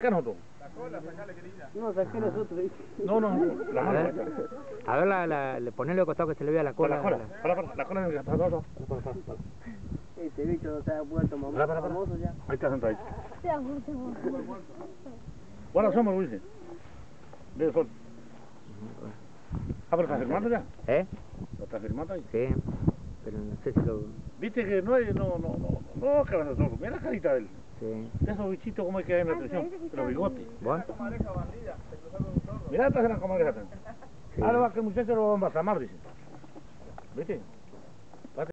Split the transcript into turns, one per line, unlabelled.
Acá nosotros.
No, saqué nosotros.
No, no, la
A ver, a ver la, la, al costado que se le vea la
Para
cola.
la cola, para, para, la cola de para, para, para, para, para.
Este bicho no se ha vuelto mamá,
Para, para, para.
famoso ya.
Ahí está sentado ahí.
Se ha vuelto
Bueno, somos, Luis. De sol. Ah, pero está firmando ya.
¿Eh?
Lo está firmando ahí.
Sí, pero no sé si lo...
Viste que no hay, no, no, no, no. Mira la carita de él.
Sí.
De esos bichitos como hay que hay en la televisión. Los bigotes.
¿Vos?
Mira, esta es la comadreja.
Sí.
Ahora va que el muchacho lo va a embalsamar, dice. ¿Viste?